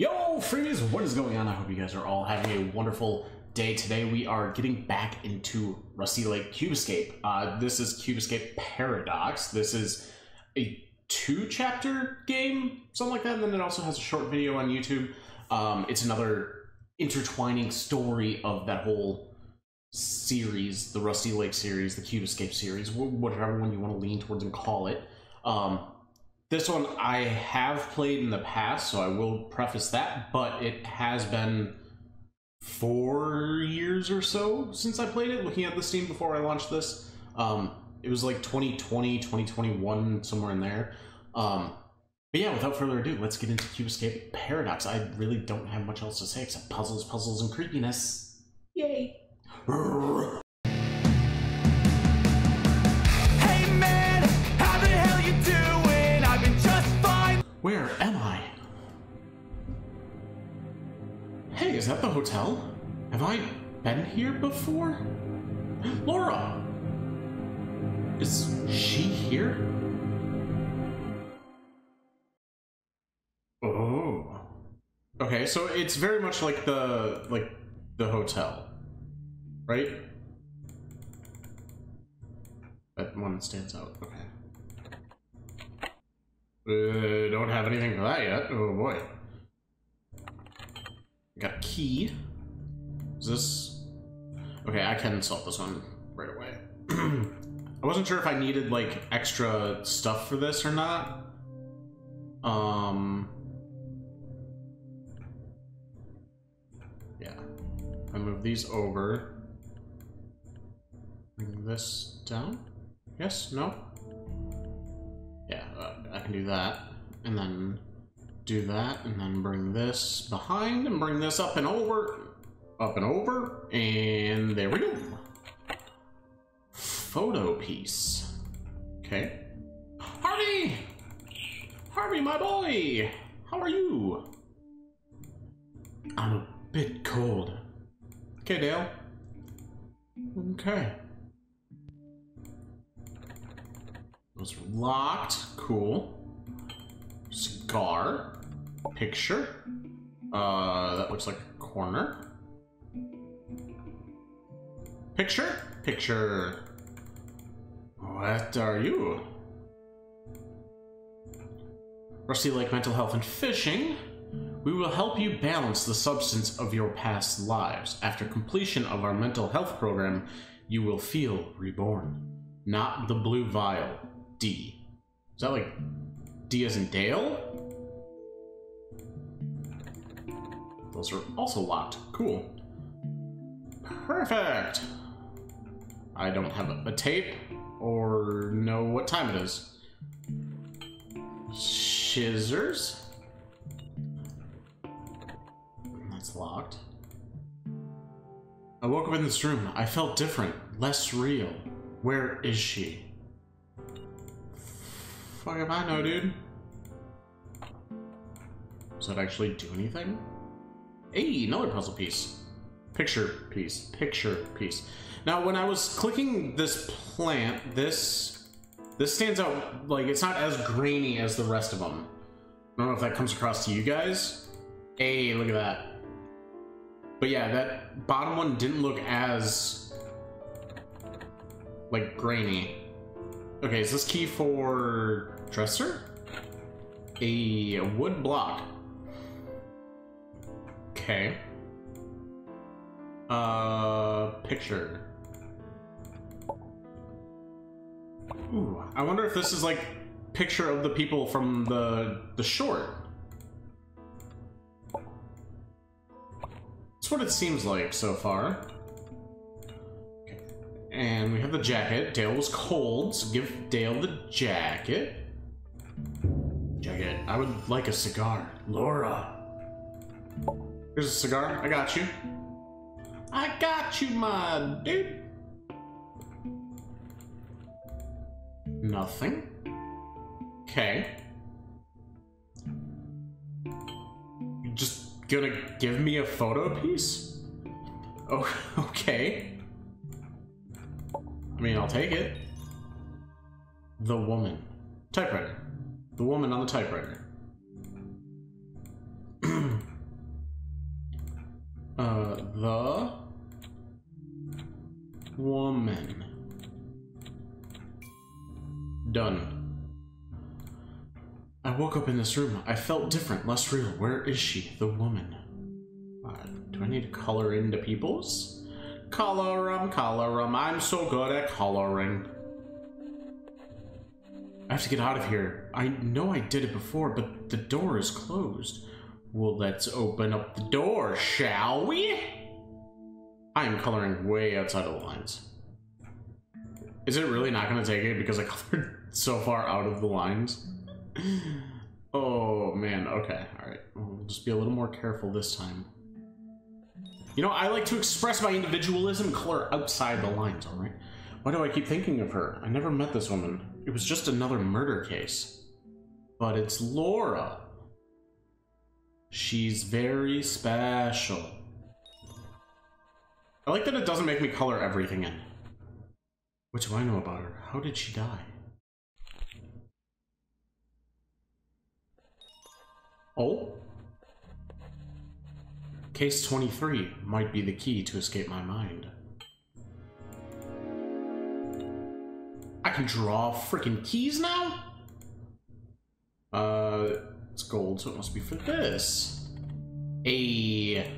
Yo, freebies, what is going on? I hope you guys are all having a wonderful day. Today we are getting back into Rusty Lake Cube Escape. Uh, this is Cube Escape Paradox. This is a two-chapter game, something like that, and then it also has a short video on YouTube. Um, it's another intertwining story of that whole series, the Rusty Lake series, the Cube Escape series, whatever one you want to lean towards and call it. Um, this one I have played in the past, so I will preface that, but it has been four years or so since I played it, looking at the Steam before I launched this. Um, it was like 2020, 2021, somewhere in there. Um, but yeah, without further ado, let's get into Cube Escape Paradox. I really don't have much else to say except puzzles, puzzles, and creepiness. Yay! Here before? Laura! Is she here? Oh. Okay, so it's very much like the like the hotel. Right? That one stands out. Okay. Uh, don't have anything for that yet. Oh boy. Got a key. Is this... Okay, I can solve this one right away. I wasn't sure if I needed, like, extra stuff for this or not. Um... Yeah. I move these over. Bring this down? Yes? No? Yeah, uh, I can do that. And then do that, and then bring this behind, and bring this up and over, up and over, and there we go. Photo piece. Okay. Harvey! Harvey, my boy! How are you? I'm a bit cold. Okay, Dale. Okay. Those are locked. Cool. Cigar. Picture. Uh, that looks like a corner. Picture? Picture. What are you? Rusty Lake Mental Health and Fishing. We will help you balance the substance of your past lives. After completion of our mental health program, you will feel reborn. Not the blue vial. D. Is that like D as in Dale? Those are also locked. Cool. Perfect. I don't have a, tape or know what time it is. Scissors. That's locked. I woke up in this room. I felt different, less real. Where is she? Fuck if I know, dude. Does that actually do anything? Hey, another puzzle piece. Picture piece. Picture piece. Now, when I was clicking this plant, this this stands out like it's not as grainy as the rest of them. I don't know if that comes across to you guys. Hey, look at that. But yeah, that bottom one didn't look as like grainy. Okay, is this key for dresser? A wood block. Okay. Uh, picture. Ooh, I wonder if this is like picture of the people from the the short. That's what it seems like so far. Okay. And we have the jacket. Dale was cold, so give Dale the jacket. Jacket. I would like a cigar. Laura. Here's a cigar. I got you. I got you, my dude. Nothing. Okay. You just gonna give me a photo piece? Oh, okay. I mean, I'll take it. The woman. Typewriter. The woman on the typewriter. Uh, the woman. Done. I woke up in this room. I felt different, less real. Where is she? The woman. Uh, do I need to color into people's? Color 'em, color 'em. I'm so good at coloring. I have to get out of here. I know I did it before, but the door is closed. Well, let's open up the door, shall we? I am coloring way outside of the lines. Is it really not going to take it because I colored so far out of the lines? Oh, man. Okay. All right. We'll just be a little more careful this time. You know, I like to express my individualism color outside the lines, all right? Why do I keep thinking of her? I never met this woman. It was just another murder case. But it's Laura. She's very special. I like that it doesn't make me color everything in. What do I know about her? How did she die? Oh? Case 23 might be the key to escape my mind. I can draw freaking keys now? Uh, it's gold, so it must be for this. A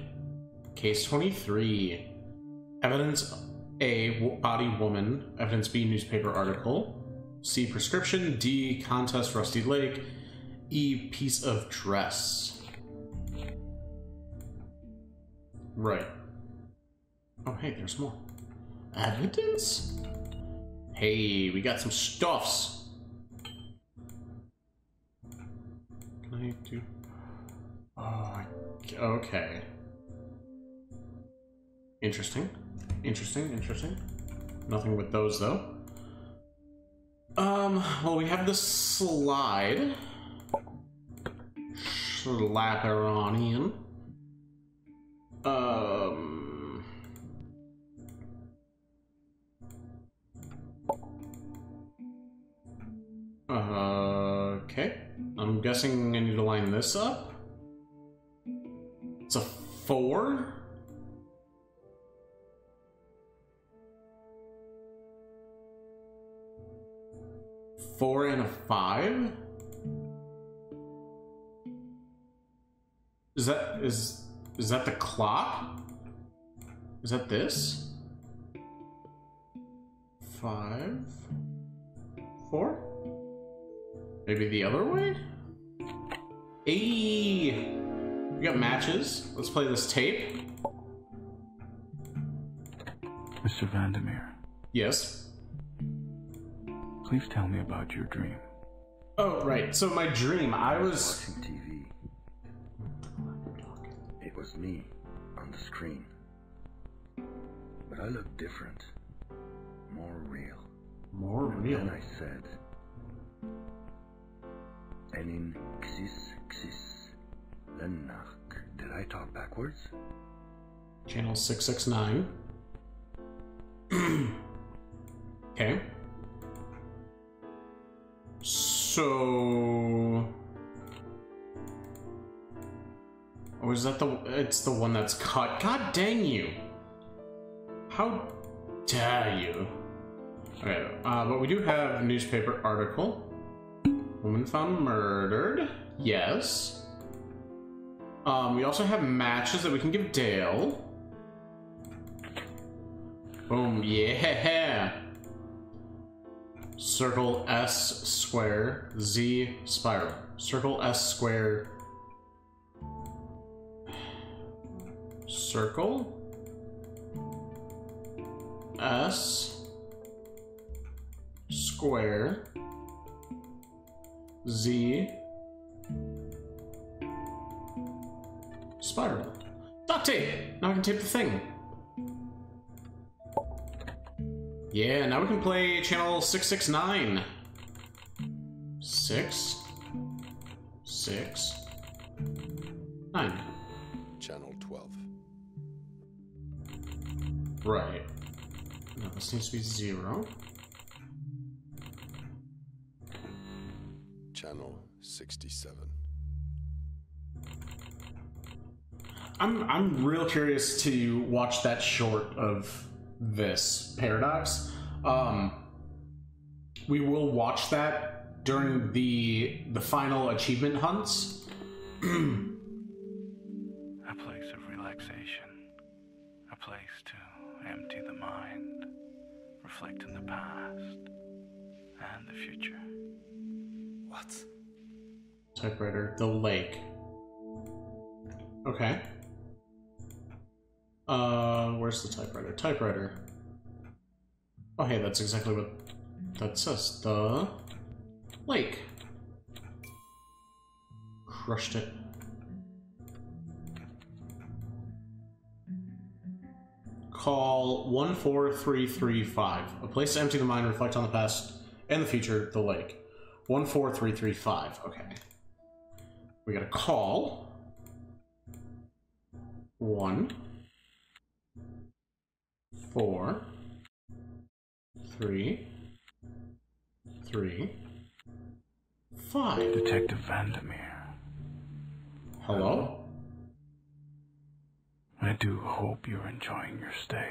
case 23. Evidence A, body woman. Evidence B, newspaper article. C, prescription. D, contest, Rusty Lake. E, piece of dress. Right. Oh, hey, there's more. Evidence? Hey, we got some stuffs. Can I do... Oh, okay. Interesting. Interesting, interesting. Nothing with those, though. Um, well, we have the slide. Slap her on in. Um... Okay. I'm guessing I need to line this up. It's a four? Four and a five? Is that is is that the clock? Is that this? Five, four? Maybe the other way? Hey, we got matches. Let's play this tape. Mr. Vandermeer, Yes. please tell me about your dream. Oh, right. So my dream, I was. Watching TV. It was me on the screen. But I looked different, more real. More And real. then I said, Enin xis xis lenach. Did I talk backwards? Channel 669. okay. So. Oh, is that the. It's the one that's cut. God dang you. How dare you? Okay, uh, but we do have a newspaper article. Woman found murdered. Yes. Um, we also have matches that we can give Dale. Boom, yeah. Circle S square, Z spiral. Circle S square. Circle. S. Square. Z. Spiral. Duct tape! Now I can tape the thing. Yeah, now we can play channel 669. Six. Six. Nine. Right. No, this needs to be zero. Channel 67. I'm I'm real curious to watch that short of this paradox. Um, we will watch that during the the final achievement hunts. reflect on the past and the future. What? Typewriter, the lake. Okay. Uh, where's the typewriter? Typewriter. Oh, hey, that's exactly what that says. The lake. Crushed it. Call 14335. A place to empty the mind, reflect on the past and the future, the lake. 14335. Okay. We got a call. One. Four. Three. Three. Five. Detective Vandermeer, Hello? I do hope you're enjoying your stay.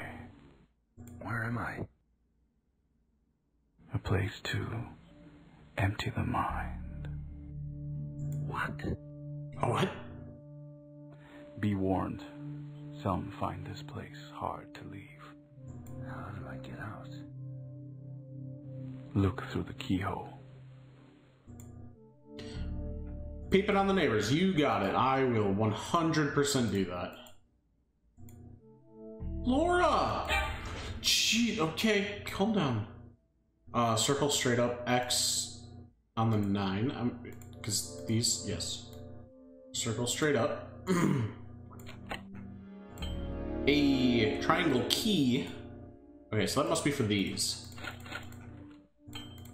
Where am I? A place to empty the mind. What? What? Be warned, some find this place hard to leave. How do I get out? Look through the keyhole. Peeping on the neighbors. You got it. I will 100% do that. Laura! Gee, okay, calm down. Uh, circle straight up X on the 9. Um, because these, yes. Circle straight up. A triangle key. Okay, so that must be for these.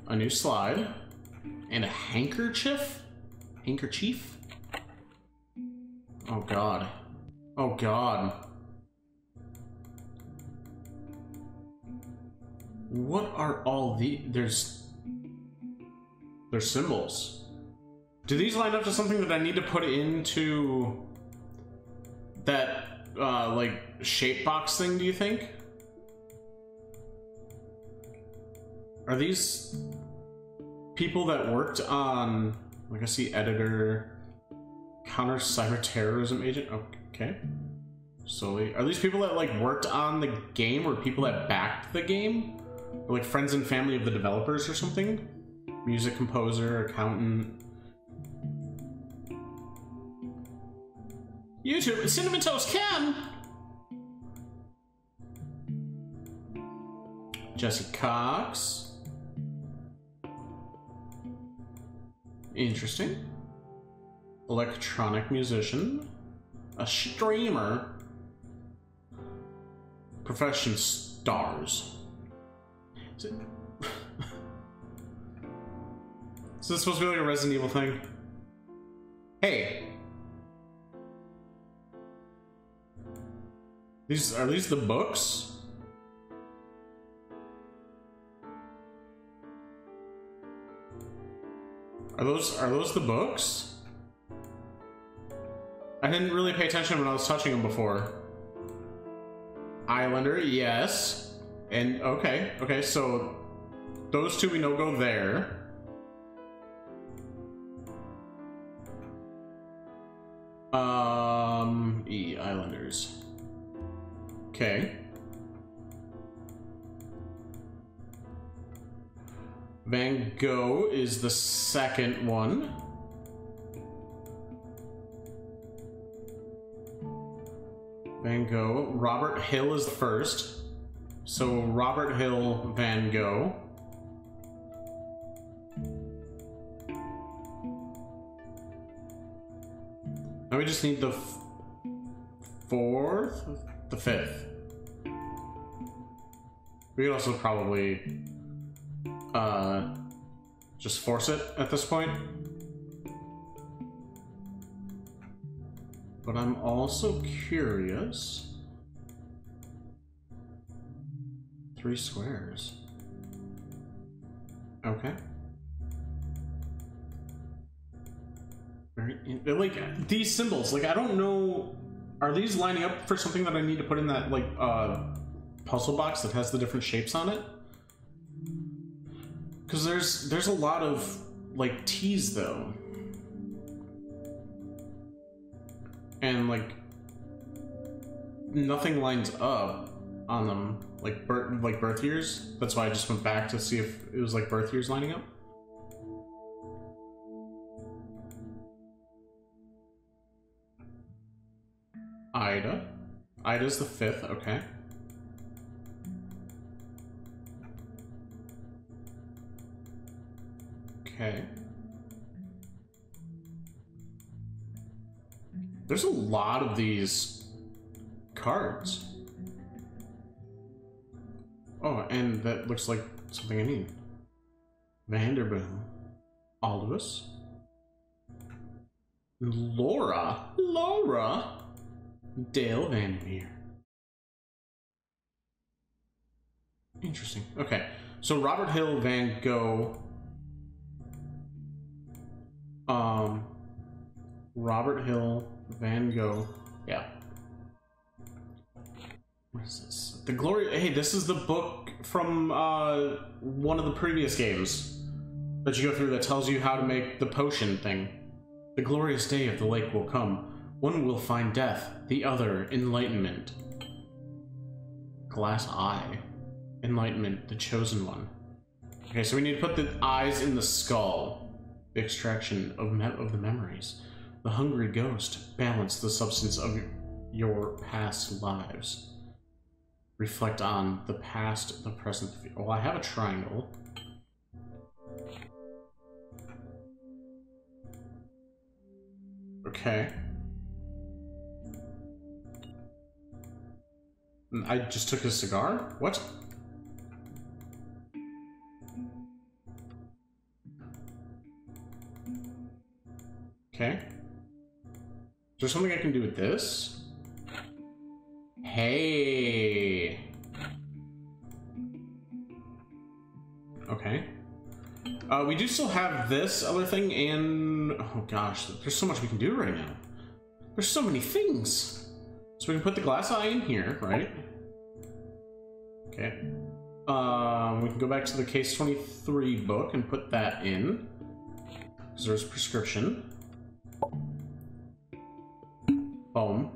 A new slide. And a handkerchief? Handkerchief? Oh god. Oh god. What are all the there's there's symbols. Do these line up to something that I need to put into that uh like shape box thing, do you think? Are these people that worked on like I see editor counter cyber terrorism agent okay slowly are these people that like worked on the game or people that backed the game like friends and family of the developers or something music composer accountant youtube CinnamonToastKen jesse cox Interesting. Electronic musician. A streamer. Profession stars. Is this supposed to be like a Resident Evil thing? Hey. These are these the books? Are those are those the books? I didn't really pay attention when I was touching them before. Islander, yes. And okay, okay, so those two we know go there. Um, E Islanders. Okay. Van Gogh is the second one. Van Gogh. Robert Hill is the first. So Robert Hill, Van Gogh. Now we just need the fourth, the fifth. We could also probably uh, just force it at this point. But I'm also curious. Three squares. Okay. Very like these symbols. Like I don't know Are these lining up for something that I need to put in that like uh puzzle box that has the different shapes on it? Cuz there's there's a lot of like T's though. And like nothing lines up on them like birth like birth years. That's why I just went back to see if it was like birth years lining up. Ida. Ida's the fifth, okay. Okay. There's a lot of these cards. Oh, and that looks like something I need. Vanderboom. Aldous. Laura. Laura. Dale Vandermeer. Interesting. Okay. So Robert Hill Van Gogh. Um Robert Hill Van Gogh. Yeah. What is this? The Glory Hey, this is the book from uh one of the previous games that you go through that tells you how to make the potion thing. The glorious day of the lake will come. One will find death, the other enlightenment. Glass eye. Enlightenment, the chosen one. Okay, so we need to put the eyes in the skull. The extraction of, of the memories. The hungry ghost. Balance the substance of your past lives. Reflect on the past, the present. Well, oh, I have a triangle. Okay. Mm, I just took a cigar? What? Okay. Is there something I can do with this? Hey. Okay. Uh, we do still have this other thing, and oh gosh, there's so much we can do right now. There's so many things. So we can put the glass eye in here, right? Okay. Um, we can go back to the case 23 book and put that in. Because there's prescription. Boom.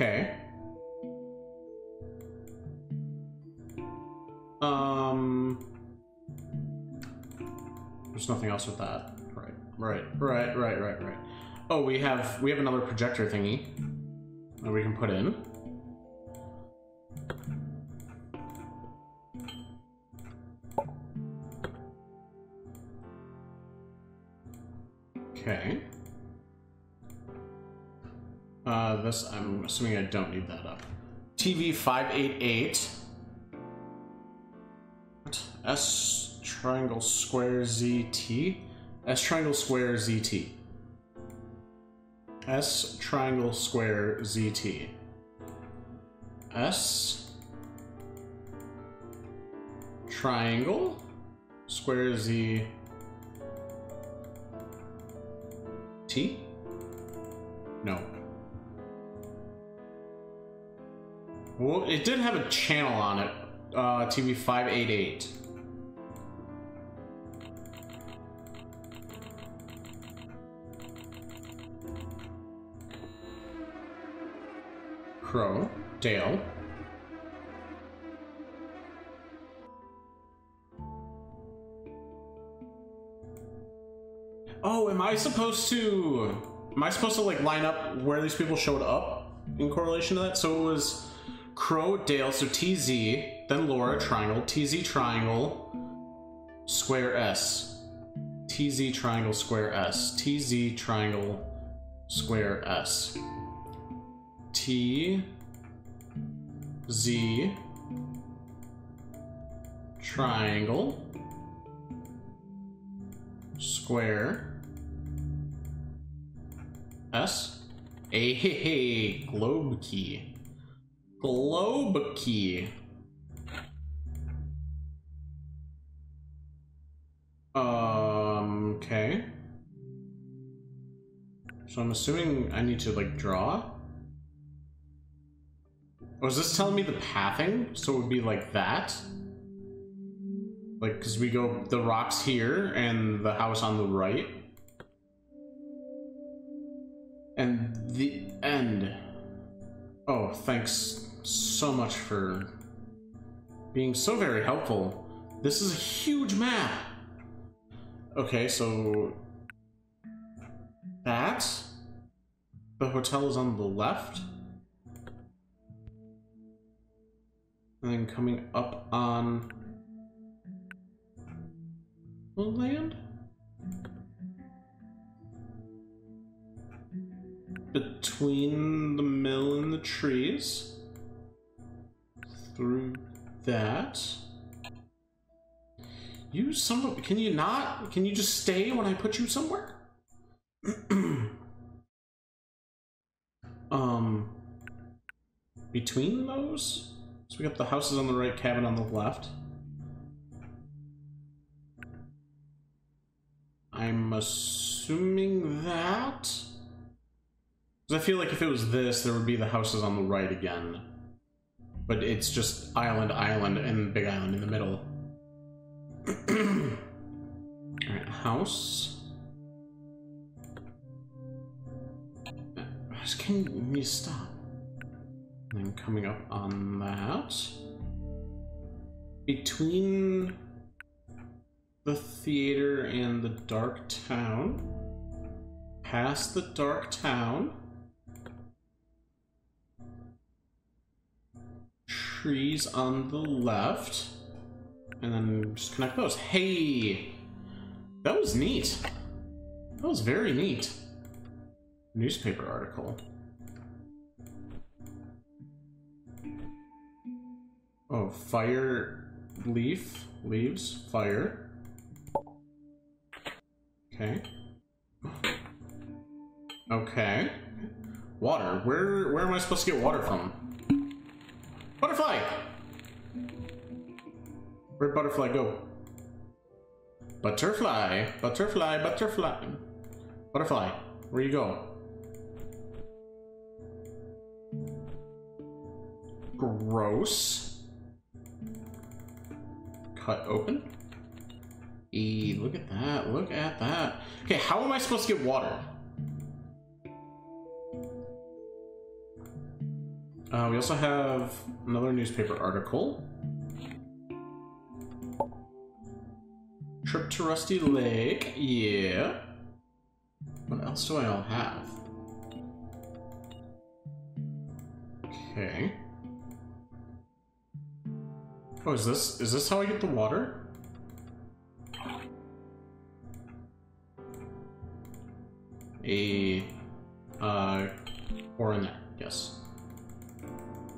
Okay. Um. There's nothing else with that. Right. Right. Right. Right. Right. Right. Oh, we have we have another projector thingy that we can put in. Okay. Uh, this, I'm assuming I don't need that up. TV 588. What? S triangle square ZT? S triangle square ZT. S triangle square ZT. S triangle square Z T? No. Well, it did have a channel on it. Uh, TV 588. Crow, Dale. Oh, am I supposed to? Am I supposed to like line up where these people showed up in correlation to that? So it was Crow, Dale, so TZ, then Laura, triangle, TZ, triangle, square S, TZ, triangle, square S, TZ, triangle, square S. T Z triangle square S. A hey, hey, globe key globe key um okay so I'm assuming I need to like draw. Oh, is this telling me the pathing? So it would be like that? Like, because we go the rocks here and the house on the right. And the end. Oh, thanks so much for being so very helpful. This is a huge map. Okay, so that the hotel is on the left. And then coming up on the land? Between the mill and the trees. Through that. You some can you not? Can you just stay when I put you somewhere? um between those? So we got the houses on the right, cabin on the left. I'm assuming that. Because I feel like if it was this, there would be the houses on the right again. But it's just island, island, and big island in the middle. Alright, house. Can you stop? And then coming up on that. Between the theater and the dark town. Past the dark town. Trees on the left. And then just connect those. Hey! That was neat. That was very neat. Newspaper article. Oh, fire leaf leaves fire. Okay. Okay. Water. Where where am I supposed to get water from? Butterfly. Where'd butterfly go? Butterfly, butterfly, butterfly. Butterfly, where you go? Gross. Cut open. E, look at that, look at that. Okay, how am I supposed to get water? Uh, we also have another newspaper article. Trip to Rusty Lake, yeah. What else do I all have? Okay. Oh, is this is this how I get the water? A uh or in there, yes.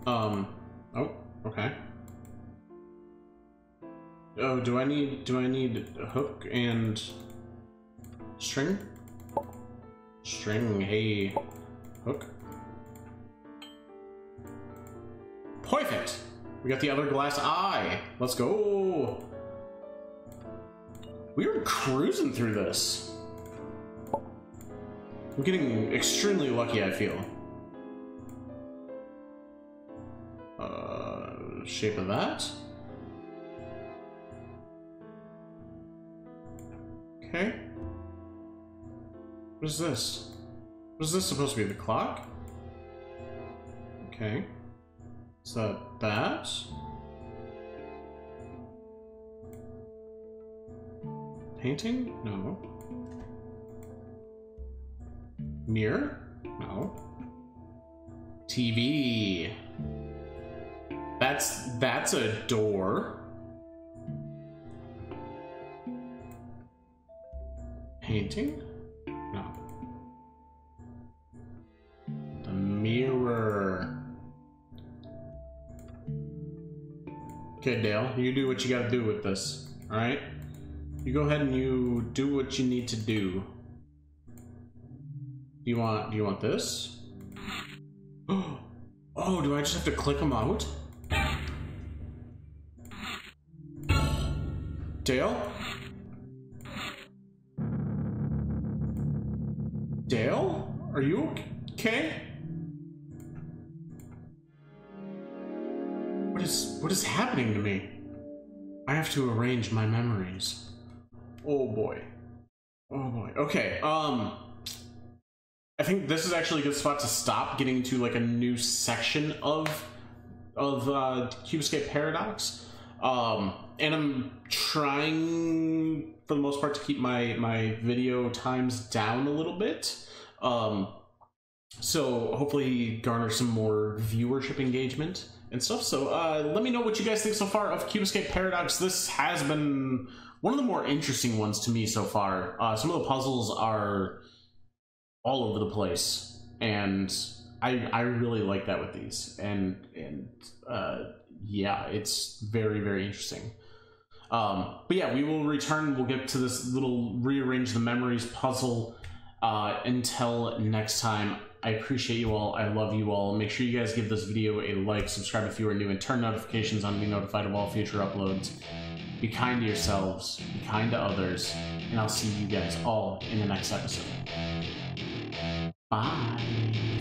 Um oh, okay. Oh, do I need do I need a hook and string? String, hey, hook. Perfect. We got the other glass eye. Let's go. We are cruising through this. I'm getting extremely lucky, I feel. Shape of that. Okay. What is this? What is this supposed to be? The clock? Okay. Is that that? Painting? No. Mirror? No. TV. That's that's a door. Painting? No. The mirror. Okay, Dale, you do what you gotta do with this, alright? You go ahead and you do what you need to do. Do you want do you want this? Oh, do I just have to click them out? Dale? Dale? Are you okay? What is what is happening to me? I have to arrange my memories. Oh boy. Oh boy. Okay. Um I think this is actually a good spot to stop getting into like a new section of of uh Cube Escape Paradox. Um and I'm trying for the most part to keep my my video times down a little bit. Um so hopefully garner some more viewership engagement and stuff. So uh, let me know what you guys think so far of Cube Escape Paradox. This has been one of the more interesting ones to me so far. Uh, some of the puzzles are all over the place, and I I really like that with these. And and uh, yeah, it's very very interesting. Um, but yeah, we will return. We'll get to this little rearrange the memories puzzle. Uh, until next time, I appreciate you all. I love you all. Make sure you guys give this video a like, subscribe if you are new, and turn notifications on to be notified of all future uploads. Be kind to yourselves, be kind to others, and I'll see you guys all in the next episode. Bye.